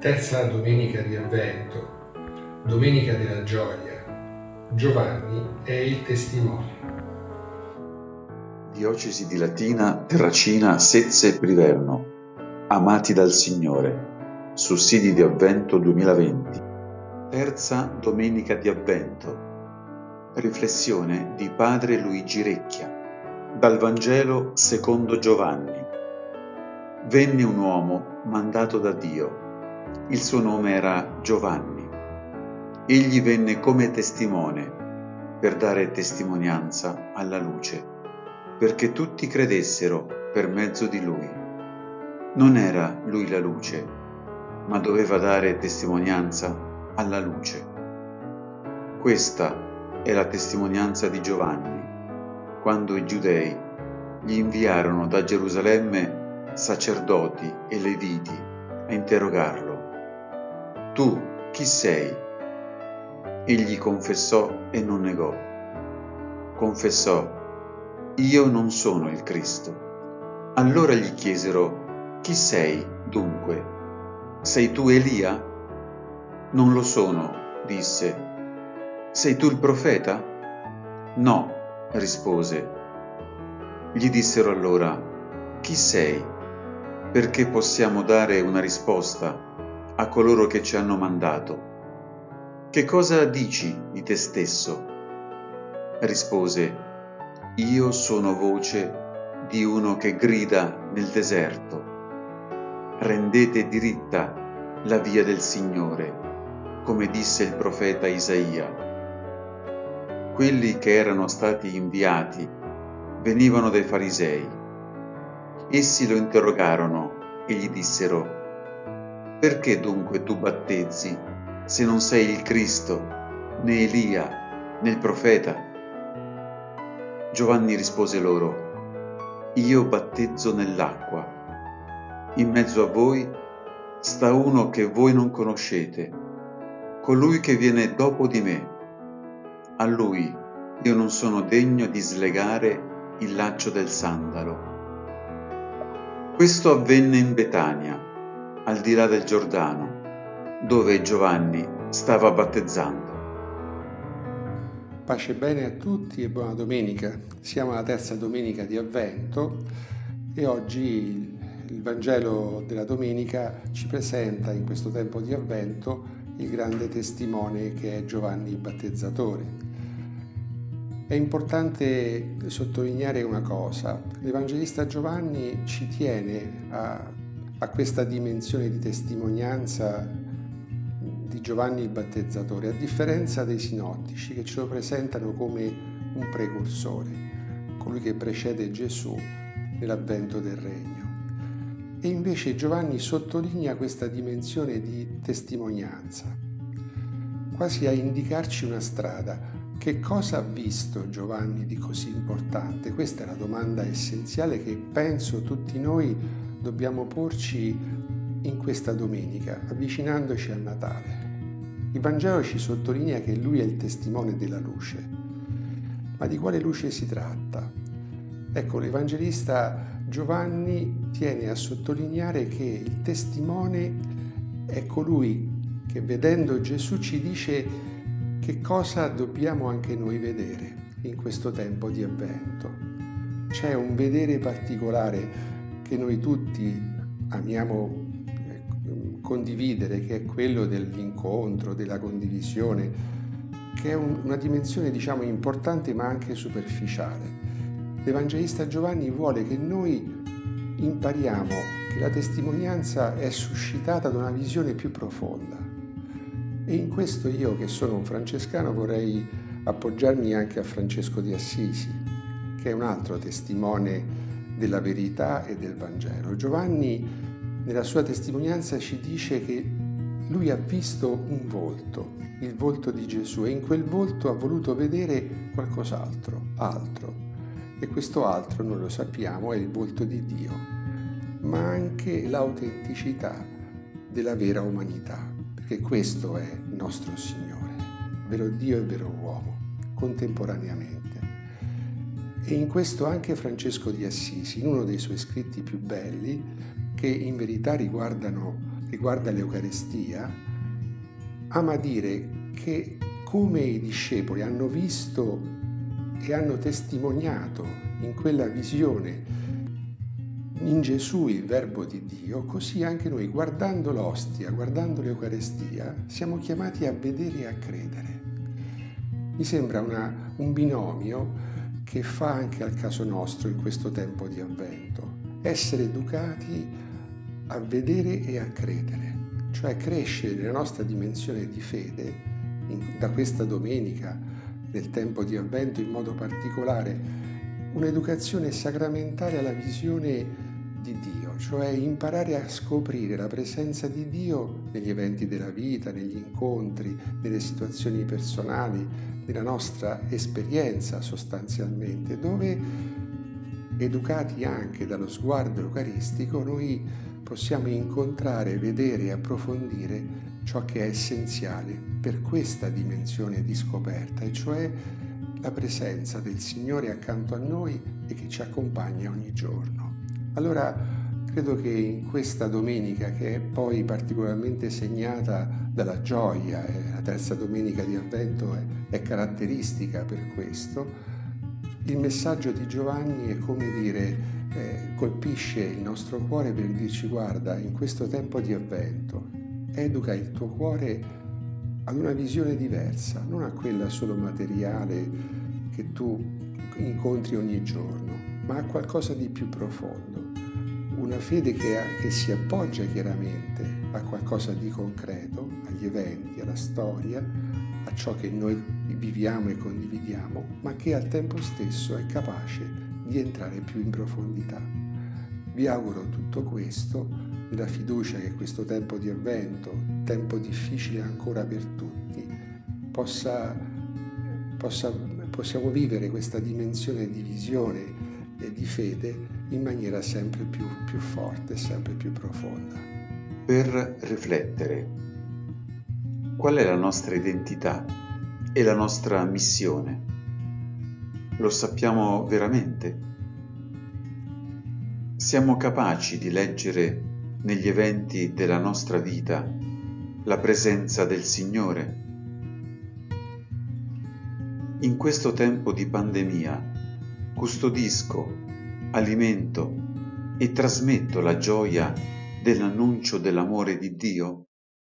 Terza domenica di Avvento, domenica della gioia. Giovanni è il testimone. Diocesi di Latina, Terracina, Sezze e Priverno. Amati dal Signore. Sussidi di Avvento 2020. Terza domenica di Avvento. Riflessione di Padre Luigi Recchia. Dal Vangelo secondo Giovanni. Venne un uomo mandato da Dio il suo nome era Giovanni. Egli venne come testimone per dare testimonianza alla luce, perché tutti credessero per mezzo di lui. Non era lui la luce, ma doveva dare testimonianza alla luce. Questa è la testimonianza di Giovanni, quando i giudei gli inviarono da Gerusalemme sacerdoti e leviti a interrogarlo tu chi sei? Egli confessò e non negò. Confessò, io non sono il Cristo. Allora gli chiesero, chi sei dunque? Sei tu Elia? Non lo sono, disse. Sei tu il profeta? No, rispose. Gli dissero allora, chi sei? Perché possiamo dare una risposta a coloro che ci hanno mandato. Che cosa dici di te stesso? Rispose, io sono voce di uno che grida nel deserto. Rendete diritta la via del Signore, come disse il profeta Isaia. Quelli che erano stati inviati venivano dai farisei. Essi lo interrogarono e gli dissero, perché dunque tu battezzi se non sei il Cristo, né Elia, né il profeta? Giovanni rispose loro, Io battezzo nell'acqua. In mezzo a voi sta uno che voi non conoscete, colui che viene dopo di me. A lui io non sono degno di slegare il laccio del sandalo. Questo avvenne in Betania al di là del Giordano, dove Giovanni stava battezzando. Pace bene a tutti e buona domenica. Siamo alla terza domenica di Avvento e oggi il Vangelo della domenica ci presenta in questo tempo di Avvento il grande testimone che è Giovanni il Battezzatore. È importante sottolineare una cosa, l'Evangelista Giovanni ci tiene a a questa dimensione di testimonianza di Giovanni il Battezzatore, a differenza dei sinottici che ce lo presentano come un precursore, colui che precede Gesù nell'avvento del regno. E invece Giovanni sottolinea questa dimensione di testimonianza, quasi a indicarci una strada. Che cosa ha visto Giovanni di così importante? Questa è la domanda essenziale che penso tutti noi dobbiamo porci in questa domenica, avvicinandoci al Natale. Il Vangelo ci sottolinea che Lui è il testimone della luce. Ma di quale luce si tratta? Ecco, l'Evangelista Giovanni tiene a sottolineare che il testimone è colui che vedendo Gesù ci dice che cosa dobbiamo anche noi vedere in questo tempo di avvento. C'è un vedere particolare che noi tutti amiamo eh, condividere, che è quello dell'incontro, della condivisione, che è un, una dimensione diciamo importante ma anche superficiale. L'Evangelista Giovanni vuole che noi impariamo che la testimonianza è suscitata da una visione più profonda. E in questo io che sono un francescano vorrei appoggiarmi anche a Francesco di Assisi, che è un altro testimone della verità e del Vangelo. Giovanni nella sua testimonianza ci dice che lui ha visto un volto, il volto di Gesù, e in quel volto ha voluto vedere qualcos'altro, altro. E questo altro, non lo sappiamo, è il volto di Dio, ma anche l'autenticità della vera umanità, perché questo è il nostro Signore, vero Dio e vero uomo, contemporaneamente. E in questo anche Francesco di Assisi, in uno dei suoi scritti più belli, che in verità riguarda l'Eucarestia, ama dire che come i discepoli hanno visto e hanno testimoniato in quella visione in Gesù il Verbo di Dio, così anche noi guardando l'ostia, guardando l'Eucarestia, siamo chiamati a vedere e a credere. Mi sembra una, un binomio che fa anche al caso nostro in questo tempo di avvento, essere educati a vedere e a credere, cioè crescere nella nostra dimensione di fede in, da questa domenica, nel tempo di avvento in modo particolare, un'educazione sacramentale alla visione di Dio, cioè imparare a scoprire la presenza di Dio negli eventi della vita, negli incontri, nelle situazioni personali, nella nostra esperienza sostanzialmente, dove educati anche dallo sguardo eucaristico noi possiamo incontrare, vedere e approfondire ciò che è essenziale per questa dimensione di scoperta, e cioè la presenza del Signore accanto a noi e che ci accompagna ogni giorno. Allora credo che in questa domenica, che è poi particolarmente segnata dalla gioia, eh, la terza domenica di Avvento è, è caratteristica per questo, il messaggio di Giovanni è come dire, eh, colpisce il nostro cuore per dirci guarda, in questo tempo di Avvento, educa il tuo cuore ad una visione diversa, non a quella solo materiale che tu incontri ogni giorno, ma a qualcosa di più profondo una fede che, che, si appoggia chiaramente a qualcosa di concreto, agli eventi, alla storia, a ciò che noi viviamo e condividiamo, ma che al tempo stesso è capace di entrare più in profondità. Vi auguro tutto questo nella fiducia che questo tempo di avvento, tempo difficile ancora per tutti, possa, possa, possiamo vivere questa dimensione di visione e di fede in maniera sempre più, più forte, sempre più profonda. Per riflettere, qual è la nostra identità e la nostra missione? Lo sappiamo veramente? Siamo capaci di leggere negli eventi della nostra vita la presenza del Signore? In questo tempo di pandemia custodisco alimento e trasmetto la gioia dell'annuncio dell'amore di Dio?